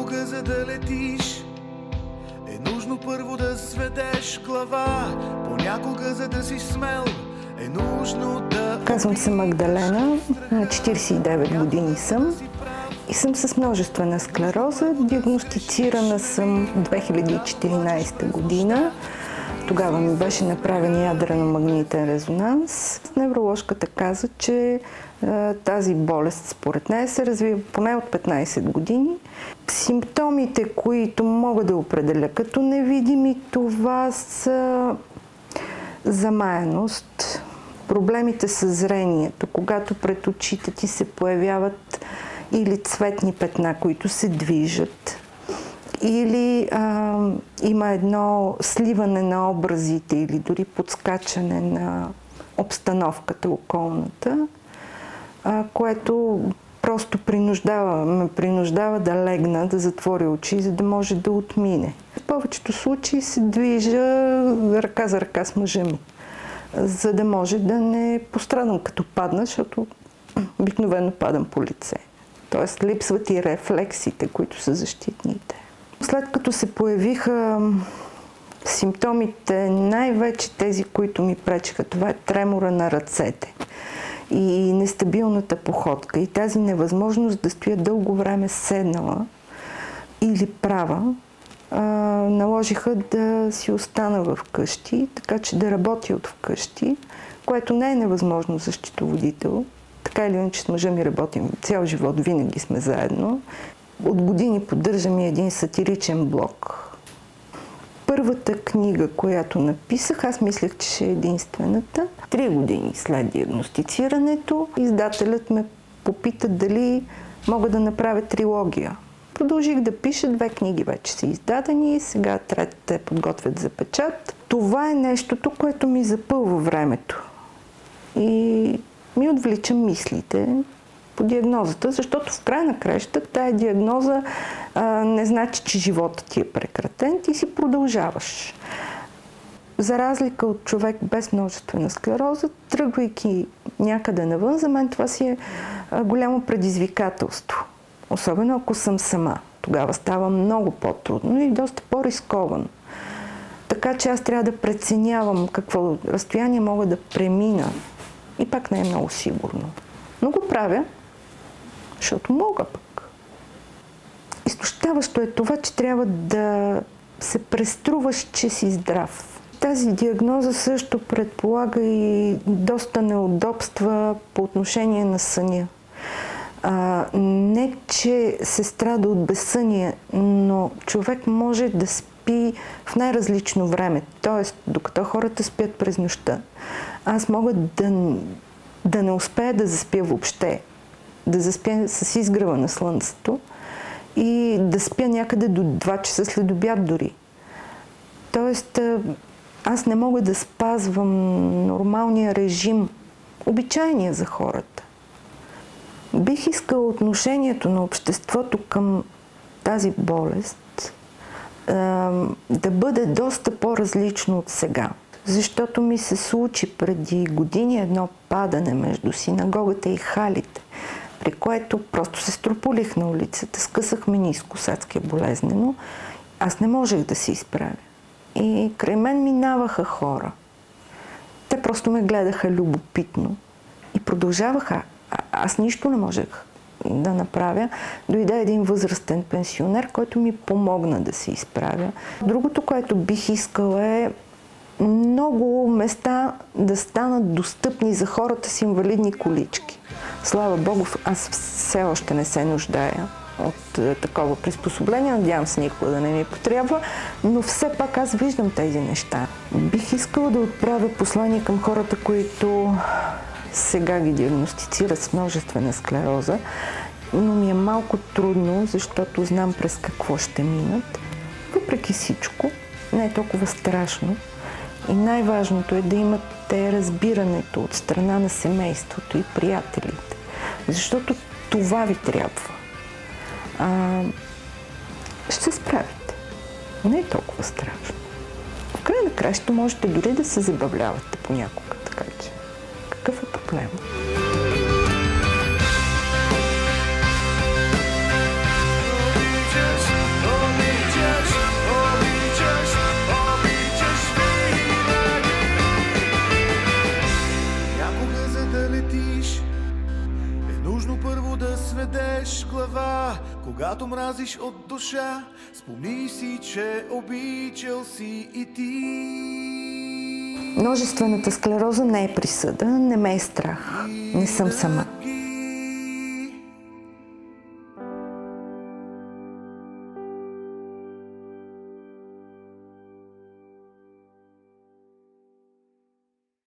Понякога за да летиш е нужно първо да сведеш глава. Понякога за да си смел е нужно да... Казвам се Магдалена, на 49 години съм и съм с множествена склероза. Диагностицирана съм 2014 година. Тогава ми беше направен ядрено-магнитен резонанс. Невроложката каза, че тази болест според нея се развива поне от 15 години. Симптомите, които мога да определя като невидими, това са замаяност, проблемите с зрението, когато пред очите ти се появяват или цветни петна, които се движат, или а, има едно сливане на образите или дори подскачане на обстановката околната, а, което просто принуждава, ме принуждава да легна, да затворя очи, за да може да отмине. В повечето случаи се движа ръка за ръка с мъжа ми, за да може да не пострадам като падна, защото обикновено падам по лице. Тоест липсват и рефлексите, които са защитните. След като се появиха симптомите, най-вече тези, които ми пречеха, това е тремора на ръцете и нестабилната походка и тази невъзможност да стоя дълго време седнала или права, наложиха да си остана в къщи, така че да работя от вкъщи, което не е невъзможно за счетоводител. Така или иначе с мъжа ми работим цял живот, винаги сме заедно. От години поддържам и един сатиричен блог. Първата книга, която написах, аз мислех, че ще е единствената. Три години след диагностицирането, издателят ме попита дали мога да направя трилогия. Продължих да пиша, две книги вече са издадени, сега третата подготвят за печат. Това е нещото, което ми запълва времето. И ми отвлича мислите, по диагнозата, защото в край на краща тая диагноза а, не значи, че живота ти е прекратен, ти си продължаваш. За разлика от човек без множествена склероза, тръгвайки някъде навън, за мен това си е а, голямо предизвикателство. Особено ако съм сама. Тогава става много по-трудно и доста по-рисковано. Така че аз трябва да преценявам какво разстояние мога да премина. И пак не е много сигурно. Но го правя, защото мога пък. Изтощаващо е това, че трябва да се преструваш, че си здрав. Тази диагноза също предполага и доста неудобства по отношение на съня. А, не, че се страда от безсъние, но човек може да спи в най-различно време. Тоест, докато хората спят през нощта, аз мога да, да не успея да заспя въобще да заспя с изгрева на слънцето и да спя някъде до 2 часа след обяд дори. Тоест, аз не мога да спазвам нормалния режим, обичайния за хората. Бих искала отношението на обществото към тази болест да бъде доста по-различно от сега. Защото ми се случи преди години едно падане между синагогата и халите при което просто се строполих на улицата, скъсах ниско, садския болезнено. Аз не можех да се изправя. И край мен минаваха хора. Те просто ме гледаха любопитно и продължаваха. А, аз нищо не можех да направя. Дойде един възрастен пенсионер, който ми помогна да се изправя. Другото, което бих искала е много места да станат достъпни за хората с инвалидни колички. Слава Богу, аз все още не се нуждая от е, такова приспособление. Надявам се никога да не ми потрябва, но все пак аз виждам тези неща. Бих искала да отправя послание към хората, които сега ги диагностицират с множествена склероза, но ми е малко трудно, защото знам през какво ще минат. Въпреки всичко, не е толкова страшно, и най-важното е да имате разбирането от страна на семейството и приятелите. Защото това ви трябва. А, ще справите. Не е толкова страшно. В край на краща можете дори да се забавлявате понякога, така че какъв е проблемът? Когато мразиш от душа, спомни си, че обичал си и ти. Множествената склероза не е присъда, не ме е страх. Не съм сама.